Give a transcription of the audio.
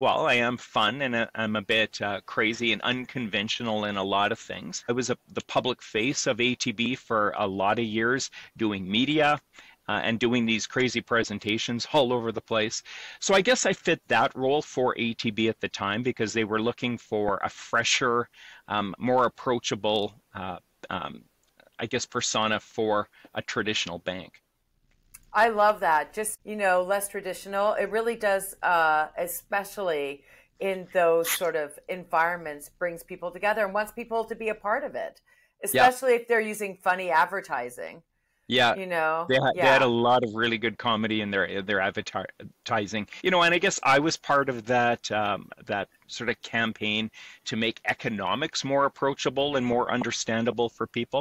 Well, I am fun and I'm a bit uh, crazy and unconventional in a lot of things. I was a, the public face of ATB for a lot of years doing media uh, and doing these crazy presentations all over the place. So I guess I fit that role for ATB at the time because they were looking for a fresher, um, more approachable, uh, um, I guess, persona for a traditional bank. I love that. Just, you know, less traditional. It really does, uh, especially in those sort of environments, brings people together and wants people to be a part of it, especially yeah. if they're using funny advertising. Yeah, you know, they had, yeah. they had a lot of really good comedy in their their advertising. You know, and I guess I was part of that um, that sort of campaign to make economics more approachable and more understandable for people.